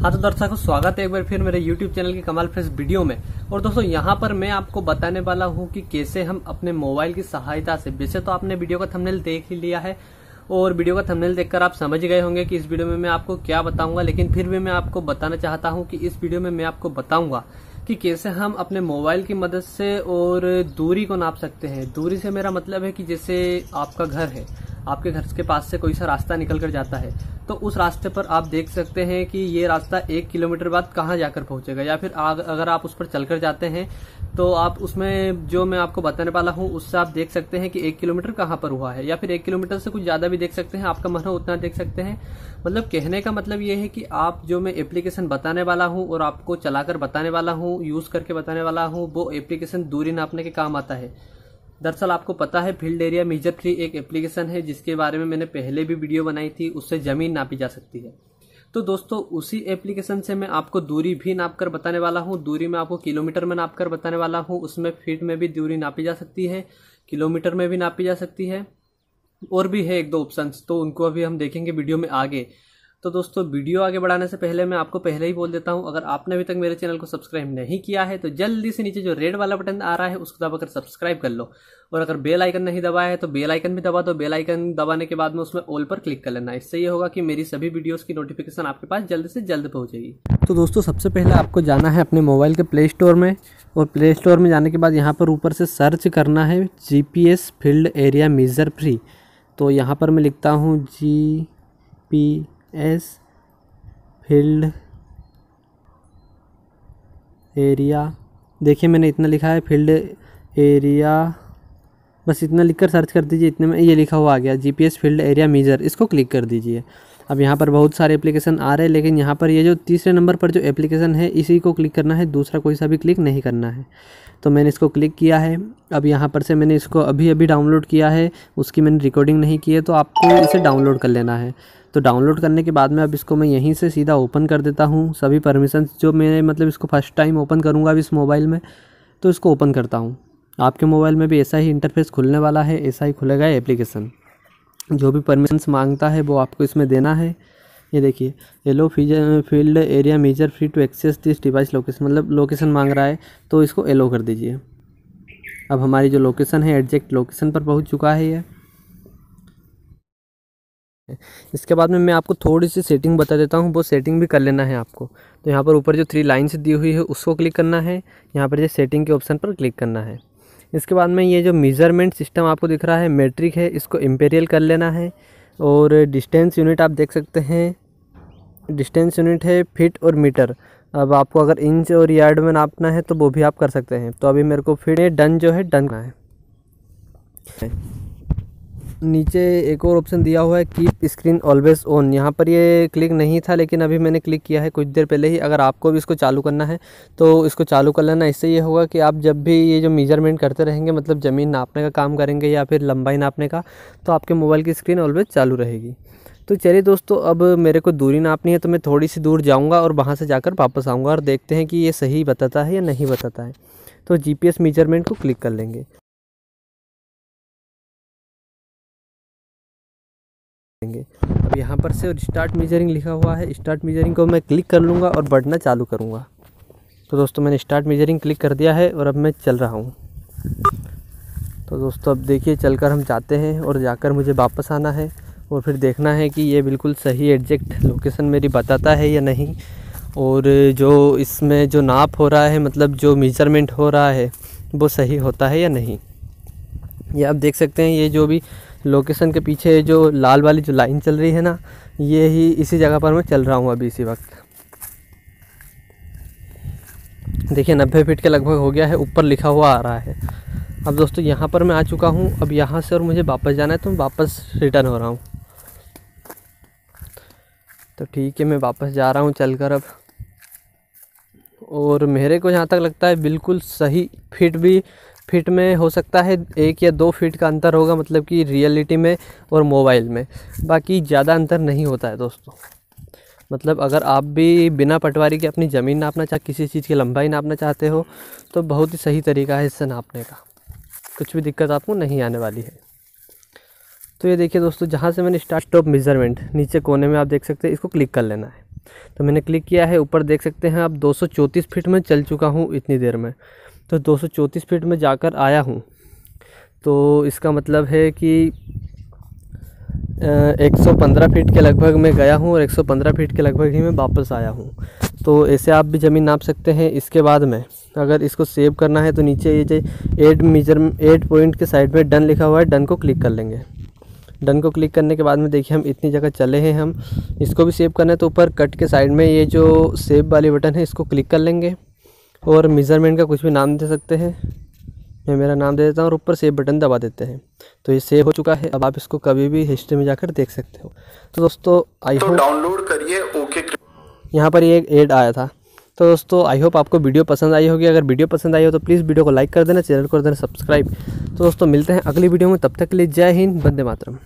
हाँ तो दर्शकों, स्वागत है एक बार फिर मेरे YouTube चैनल की कमाल फ्रेश वीडियो में। और दोस्तों, यहाँ पर मैं आपको बताने वाला हूँ कि कैसे हम अपने मोबाइल की सहायता से, वैसे तो आपने वीडियो का थंबनेल देख ही लिया है, और वीडियो का थंबनेल देखकर आप समझ गए होंगे कि इस वीडियो में मैं आपको क्या बताऊँगा, लेकिन फिर भी मैं आपको बताना चाहता हूँ कि इस वीडियो में मैं आपको बताऊँगा कि कैसे हम अपने मोबाइल की मदद से और दूरी को नाप सकते हैं। दूरी से मेरा मतलब है कि जैसे आपका घर है आपके घर के पास से कोई सा रास्ता निकल कर जाता है तो उस रास्ते पर आप देख सकते हैं कि ये रास्ता एक किलोमीटर बाद कहाँ जाकर पहुंचेगा? या फिर अगर आप उस पर चलकर जाते हैं तो आप उसमें जो मैं आपको बताने वाला हूँ, उससे आप देख सकते हैं कि एक किलोमीटर कहाँ पर हुआ है। या फिर एक किलोमीटर से कुछ ज़्यादा भी देख सकते हैं, आपका मन हो उतना देख सकते हैं। मतलब कहने का मतलब ये है कि आप जो मैं एप्लीकेशन बताने वाला हूँ और आपको चलाकर बताने वाला हूँ यूज़ करके बताने वाला हूँ, वो एप्लीकेशन दूरी नापने के काम आता है। दरअसल आपको पता है, फ़ील्ड एरिया मेजर थ्री एक एप्लीकेशन है, जिसके बारे में मैंने पहले भी वीडियो बनाई थी, उससे ज़मीन नापी जा सकती है। तो दोस्तों, उसी एप्लीकेशन से मैं आपको दूरी भी नाप कर बताने वाला हूँ। दूरी में आपको किलोमीटर में नाप कर बताने वाला हूँ। उसमें फीट में भी दूरी नापी जा सकती है, किलोमीटर में भी नापी जा सकती है, और भी है एक दो ऑप्शन तो उनको अभी हम देखेंगे वीडियो में आगे। तो दोस्तों, वीडियो आगे बढ़ाने से पहले मैं आपको पहले ही बोल देता हूँ, अगर आपने अभी तक मेरे चैनल को सब्सक्राइब नहीं किया है तो जल्दी से नीचे जो रेड वाला बटन आ रहा है, उसको दबाकर सब्सक्राइब कर लो। और अगर बेल आइकन नहीं दबाया है तो बेल आइकन भी दबा दो। बेल आइकन दबाने के बाद में उसमें ऑल पर क्लिक कर लेना। इससे ये होगा कि मेरी सभी वीडियोस की नोटिफिकेशन आपके पास जल्द से जल्द पहुंचेगी। तो दोस्तों, सबसे पहले आपको जाना है अपने मोबाइल के प्ले स्टोर में। और प्ले स्टोर में जाने के बाद यहाँ पर ऊपर से सर्च करना है GPS field area measure free. तो यहाँ पर मैं लिखता हूँ G P S field area. देखिए मैंने इतना लिखा है, फ़ील्ड एरिया। बस इतना लिखकर सर्च कर दीजिए, इतने में ये लिखा हुआ आ गया, जीपीएस फ़ील्ड एरिया मीज़र, इसको क्लिक कर दीजिए। अब यहाँ पर बहुत सारे एप्लीकेशन आ रहे हैं, लेकिन यहाँ पर ये जो तीसरे नंबर पर जो एप्लीकेशन है, इसी को क्लिक करना है, दूसरा कोई सा भी क्लिक नहीं करना है। तो मैंने इसको क्लिक किया है। अब यहाँ पर से मैंने इसको अभी अभी डाउनलोड किया है, उसकी मैंने रिकॉर्डिंग नहीं की है तो आपको इसे डाउनलोड कर लेना है। तो डाउनलोड करने के बाद में अब इसको मैं यहीं से सीधा ओपन कर देता हूँ। सभी परमिशन जो मैं मतलब इसको फ़र्स्ट टाइम ओपन करूँगा अब इस मोबाइल में तो इसको ओपन करता हूँ। आपके मोबाइल में भी ऐसा ही इंटरफेस खुलने वाला है, ऐसा ही खुलेगा एप्लीकेशन जो भी परमिशंस माँगता है वो आपको इसमें देना है। ये देखिए yellow field area measure free to access this device location मतलब लोकेशन मांग रहा है तो इसको एलो कर दीजिए। अब हमारी जो लोकेशन है एडजेक्ट लोकेशन पर पहुँच चुका है ये। इसके बाद में मैं आपको थोड़ी सी सेटिंग बता देता हूँ, वो सेटिंग भी कर लेना है आपको। तो यहाँ पर ऊपर जो थ्री लाइन्स दी हुई है, उसको क्लिक करना है, यहाँ पर जो सेटिंग के ऑप्शन पर क्लिक करना है। इसके बाद में ये जो मेज़रमेंट सिस्टम आपको दिख रहा है मेट्रिक है, इसको इम्पेरियल कर लेना है। और डिस्टेंस यूनिट आप देख सकते हैं डिस्टेंस यूनिट है फिट और मीटर अब आपको अगर इंच और यार्ड में नापना है तो वो भी आप कर सकते हैं। तो अभी मेरे को फिट डन जो है डन है। नीचे एक और ऑप्शन दिया हुआ है कीप स्क्रीन ऑलवेज ऑन यहाँ पर ये क्लिक नहीं था, लेकिन अभी मैंने क्लिक किया है कुछ देर पहले ही। अगर आपको भी इसको चालू करना है तो इसको चालू कर लेना। इससे ये होगा कि आप जब भी ये जो मेज़रमेंट करते रहेंगे मतलब ज़मीन नापने का काम करेंगे या फिर लंबाई नापने का तो आपके मोबाइल की स्क्रीन ऑलवेज चालू रहेगी। तो चलिए दोस्तों, अब मेरे को दूरी नापनी है तो मैं थोड़ी सी दूर जाऊँगा और वहाँ से जाकर वापस आऊँगा और देखते हैं कि ये सही बताता है या नहीं बताता है। तो जी पी मेज़रमेंट को क्लिक कर लेंगे। यहाँ पर से और स्टार्ट मेजरिंग लिखा हुआ है। स्टार्ट मेजरिंग को मैं क्लिक कर लूँगा और बढ़ना चालू करूँगा। तो दोस्तों, मैंने स्टार्ट मेजरिंग क्लिक कर दिया है और अब मैं चल रहा हूँ। तो दोस्तों, अब देखिए, चलकर हम जाते हैं और जाकर मुझे वापस आना है और फिर देखना है कि ये बिल्कुल सही एग्जैक्ट लोकेशन मेरी बताता है या नहीं। और जो इसमें जो नाप हो रहा है मतलब जो मेज़रमेंट हो रहा है, वो सही होता है या नहीं। ये आप देख सकते हैं, ये जो भी लोकेशन के पीछे जो लाल वाली जो लाइन चल रही है ना, ये ही इसी जगह पर मैं चल रहा हूँ अभी इसी वक्त। देखिए, नब्बे फीट के लगभग हो गया है, ऊपर लिखा हुआ आ रहा है। अब दोस्तों, यहाँ पर मैं आ चुका हूँ। अब यहाँ से और मुझे वापस जाना है तो मैं वापस रिटर्न हो रहा हूँ। तो ठीक है, मैं वापस जा रहा हूँ चल कर अब। और मेरे को जहाँ तक लगता है, बिल्कुल सही फिट भी फिट में हो सकता है, एक या दो फीट का अंतर होगा मतलब कि रियलिटी में और मोबाइल में। बाकी ज़्यादा अंतर नहीं होता है दोस्तों। मतलब अगर आप भी बिना पटवारी के अपनी ज़मीन नापना चाह, किसी चीज़ की लंबाई नापना चाहते हो तो बहुत ही सही तरीका है इससे नापने का। कुछ भी दिक्कत आपको नहीं आने वाली है। तो ये देखिए दोस्तों, जहाँ से मैंने स्टार्ट टॉप मेज़रमेंट, नीचे कोने में आप देख सकते हैं, इसको क्लिक कर लेना है। तो मैंने क्लिक किया है, ऊपर देख सकते हैं आप, दो फीट में चल चुका हूँ इतनी देर में। तो दो फीट में जाकर आया हूँ। तो इसका मतलब है कि एक सौ पंद्रह फीट के लगभग मैं गया हूँ और एक सौ पंद्रह फीट के लगभग ही मैं वापस आया हूँ। तो ऐसे आप भी ज़मीन नाप सकते हैं। इसके बाद में अगर इसको सेव करना है तो नीचे ये जो एड मीजर, एड पॉइंट के साइड में डन लिखा हुआ है, डन को क्लिक कर लेंगे। डन को क्लिक करने के बाद में देखिए हम इतनी जगह चले हैं हम। इसको भी सेव करना है तो ऊपर कट के साइड में ये जो सेव वाली बटन है, इसको क्लिक कर लेंगे। और मेज़रमेंट का कुछ भी नाम दे सकते हैं। मैं मेरा नाम दे देता हूँ और ऊपर सेव बटन दबा देते हैं। तो ये सेव हो चुका है। अब आप इसको कभी भी हिस्ट्री में जाकर देख सकते हो। तो दोस्तों आई होप डाउनलोड करिए ओके यहाँ पर ये एक एड आया था। तो दोस्तों आई होप आपको वीडियो पसंद आई होगी। अगर वीडियो पसंद आई हो तो प्लीज़ वीडियो को लाइक कर देना चैनल को कर देना सब्सक्राइब तो दोस्तों मिलते हैं अगली वीडियो में। तब तक के लिए जय हिंद बंदे मातरम।